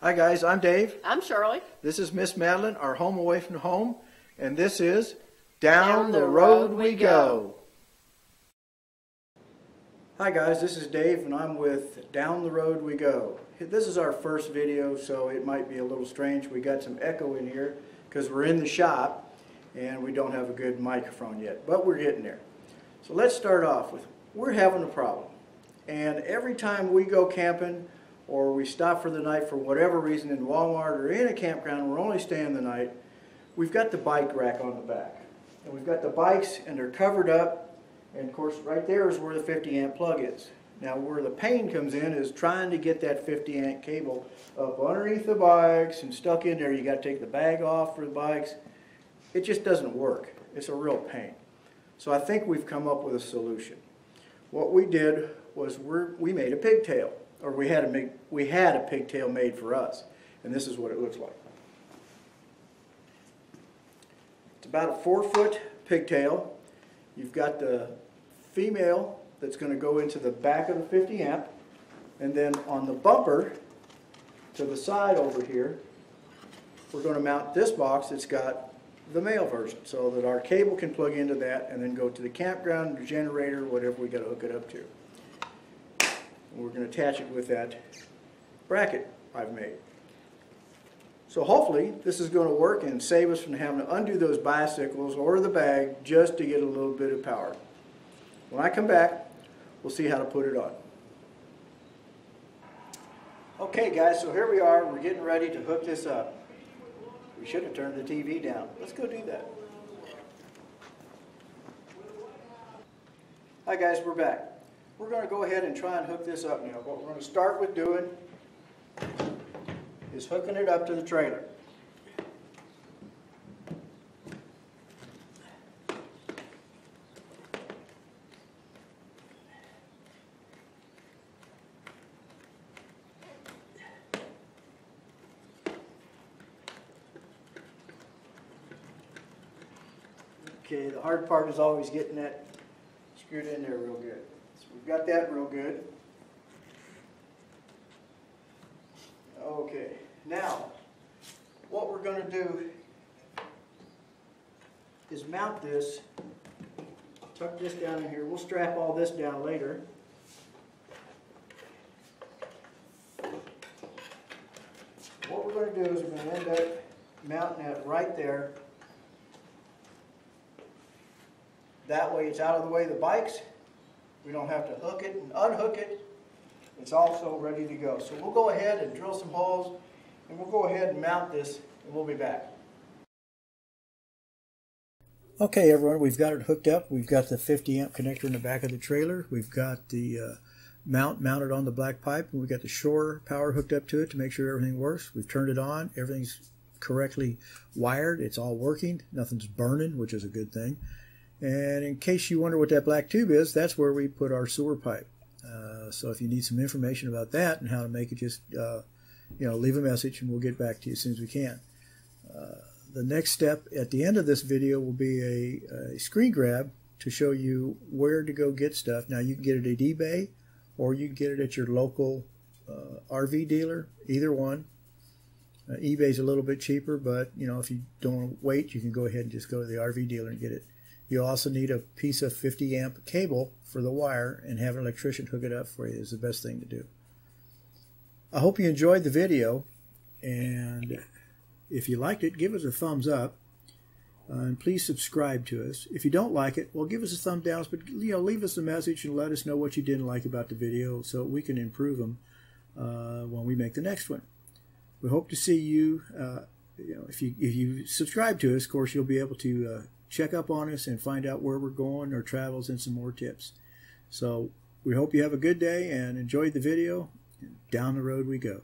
Hi guys, I'm Dave. I'm Shirley. This is Miss Madeline, our home away from home, and this is Down, the, road, we go. Hi guys, this is Dave and I'm with Down the Road We Go. This is our first video so it might be a little strange. We got some echo in here because we're in the shop and we don't have a good microphone yet, but we're getting there. So let's start off with, we're having a problem. And every time we go camping or we stop for the night for whatever reason in Walmart or in a campground, we're only staying the night, we've got the bike rack on the back. And we've got the bikes and they're covered up and of course right there is where the 50 amp plug is. Now where the pain comes in is trying to get that 50 amp cable up underneath the bikes and stuck in there. You got to take the bag off for the bikes. It just doesn't work. It's a real pain. So I think we've come up with a solution. What we did was we're, we made a pigtail or we had a we had a pigtail made for us, and this is what it looks like. It's about a four foot pigtail. You've got the female that's going to go into the back of the 50 amp, and then on the bumper to the side over here, we're going to mount this box that's got the male version so that our cable can plug into that and then go to the campground, the generator, whatever we got to hook it up to we're going to attach it with that bracket I've made. So hopefully this is going to work and save us from having to undo those bicycles or the bag just to get a little bit of power. When I come back, we'll see how to put it on. Okay guys, so here we are. We're getting ready to hook this up. We should have turned the TV down. Let's go do that. Hi guys, we're back. We're going to go ahead and try and hook this up now. What we're going to start with doing is hooking it up to the trailer. Okay, the hard part is always getting that screwed in there real good. We've got that real good. Okay, now what we're going to do is mount this, tuck this down in here. We'll strap all this down later. What we're going to do is we're going to end up mounting it right there. That way it's out of the way of the bikes we don't have to hook it and unhook it. It's also ready to go. So we'll go ahead and drill some holes and we'll go ahead and mount this and we'll be back. Okay everyone, we've got it hooked up. We've got the 50 amp connector in the back of the trailer. We've got the uh, mount mounted on the black pipe and we've got the shore power hooked up to it to make sure everything works. We've turned it on. Everything's correctly wired. It's all working. Nothing's burning, which is a good thing. And in case you wonder what that black tube is, that's where we put our sewer pipe. Uh, so if you need some information about that and how to make it, just uh, you know, leave a message and we'll get back to you as soon as we can. Uh, the next step at the end of this video will be a, a, screen grab to show you where to go get stuff. Now you can get it at eBay or you can get it at your local uh, RV dealer, either one. Uh, eBay's a little bit cheaper, but you know if you don't want to wait, you can go ahead and just go to the RV dealer and get it. You also need a piece of 50 amp cable for the wire and have an electrician hook it up for you is the best thing to do. I hope you enjoyed the video and if you liked it, give us a thumbs up. Uh, and please subscribe to us. If you don't like it, well, give us a thumb down, but you know, leave us a message and let us know what you didn't like about the video so we can improve them uh, when we make the next one. We hope to see you. Uh, you know, if you if you subscribe to us, of course, you'll be able to uh, check up on us and find out where we're going, our travels, and some more tips. So we hope you have a good day and enjoyed the video. Down the road we go.